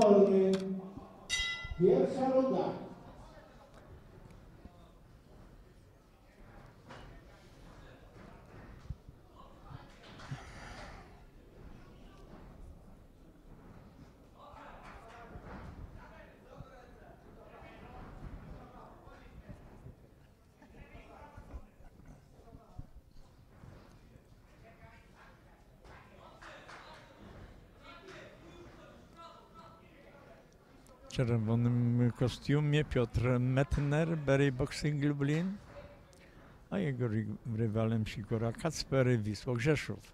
wolny. Pierwsza runda. W czerwonym kostiumie Piotr Metner, Berry Boxing Lublin, a jego ry- rywalem Sikora Kacpery Wisło Grzeszów.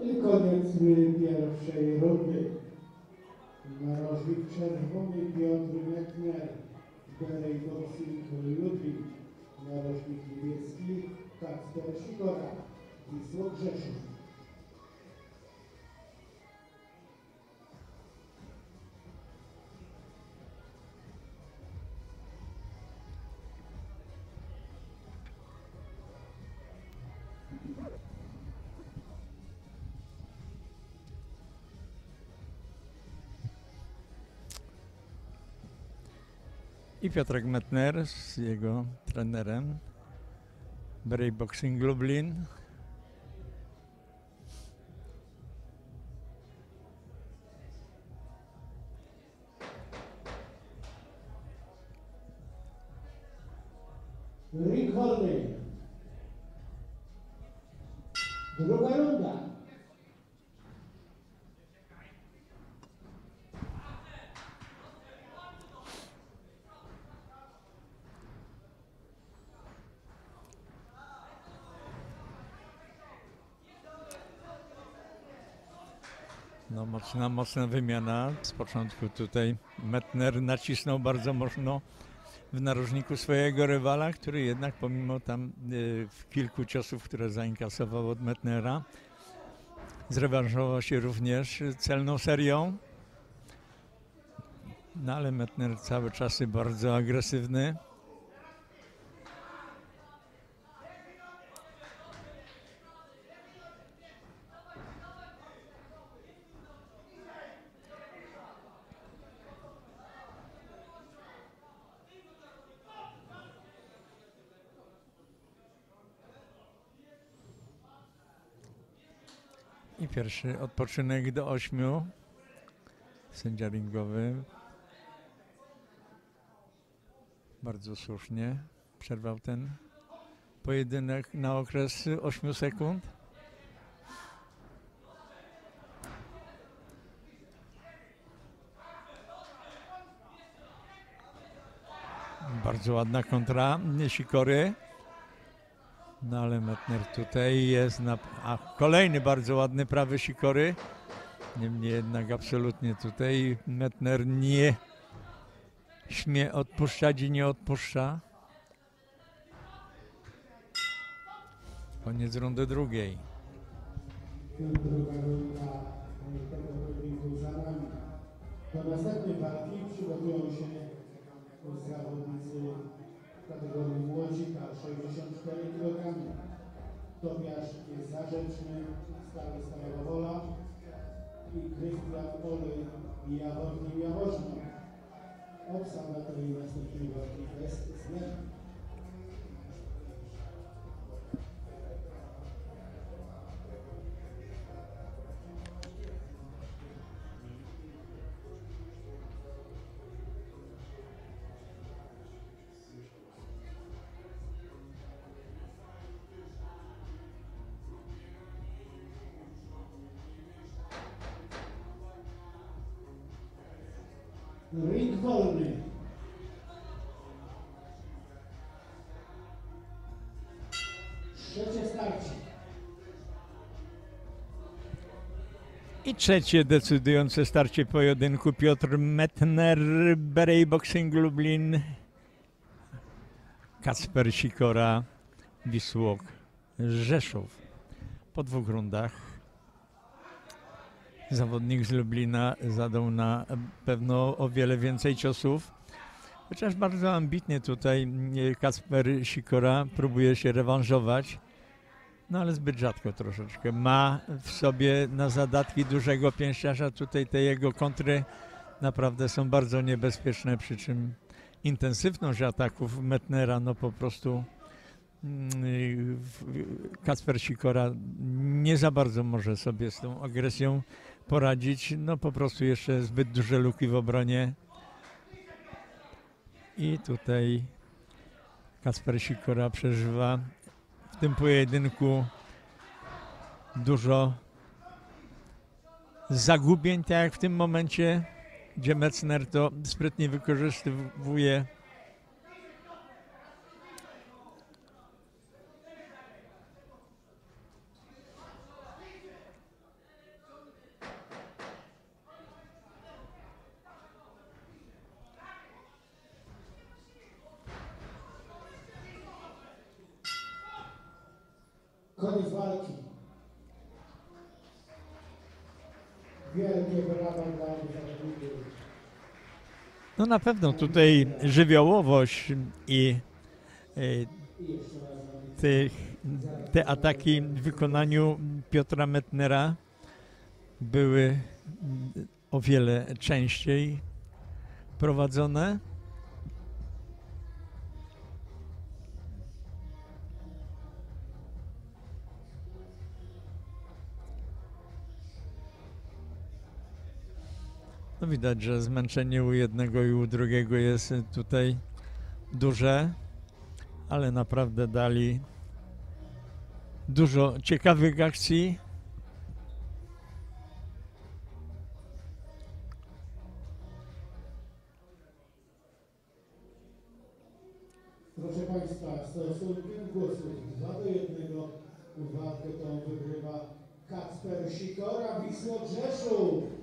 I koniec pierwszej rundy. Narożnik czerwony Piotr Metner, Berej Boxing Ludwik. Narożnik niebieski Kacper Sikora, Wisło Grzeszów. I Piotrek Metner z jego trenerem, Berry Boxing Lublin. Ring wolny. Druga runda. No mocna, mocna wymiana. Z początku tutaj Metner nacisnął bardzo mocno w narożniku swojego rywala, który jednak pomimo tam y, kilku ciosów, które zainkasował od Metnera, zrewanżował się również celną serią. No ale Metner cały czas bardzo agresywny. I pierwszy odpoczynek do ośmiu. Sędzia ringowy. Bardzo słusznie przerwał ten pojedynek na okres 8 sekund. Bardzo ładna kontra Sikory. No ale Metner tutaj jest na... A kolejny bardzo ładny prawy Sikory. Niemniej jednak absolutnie tutaj Metner nie śmie odpuszczać i nie odpuszcza. Koniec rundy drugiej. Do następnej walki przygotują się zawodnicy kategorii młodzika 64 kg. Tobiasz jest zarzeczny, Stary Stalowa Wola i Krystian Poli i Jaworkiem Jaworzno. Obsada tej następnej walki bez Ring wolny. Trzecie starcie. I trzecie decydujące starcie pojedynku Piotr Metner, Berej Boxing Lublin, Kacper Sikora, Wisłok, Rzeszów. Po dwóch rundach zawodnik z Lublina zadał na pewno o wiele więcej ciosów. Chociaż bardzo ambitnie tutaj e, Kacper Sikora próbuje się rewanżować. No ale zbyt rzadko troszeczkę. Ma w sobie na zadatki dużego pięściarza. Tutaj te jego kontry naprawdę są bardzo niebezpieczne, przy czym intensywność ataków Metnera no po prostu mm, w- Kacper Sikora nie za bardzo może sobie z tą agresją poradzić. No po prostu jeszcze zbyt duże luki w obronie. I tutaj Kacper Sikora przeżywa w tym pojedynku dużo zagubień, tak jak w tym momencie, gdzie Metzner to sprytnie wykorzystuje. Koniec walki. Wielkie brawa dla. No na pewno tutaj żywiołowość i e, tych, te ataki w wykonaniu Piotra Metnera były o wiele częściej prowadzone. No widać, że zmęczenie u jednego i u drugiego jest tutaj duże, ale naprawdę dali dużo ciekawych akcji. Proszę Państwa, stosunkiem głosów 2 do 1 walkę tą wygrywa Kacper Sikora, Wisła Rzeszów.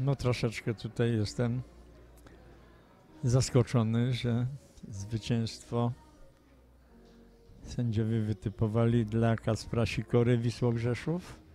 No troszeczkę tutaj jestem zaskoczony, że zwycięstwo sędziowie wytypowali dla Kacpra Sikory Wisłok Rzeszów.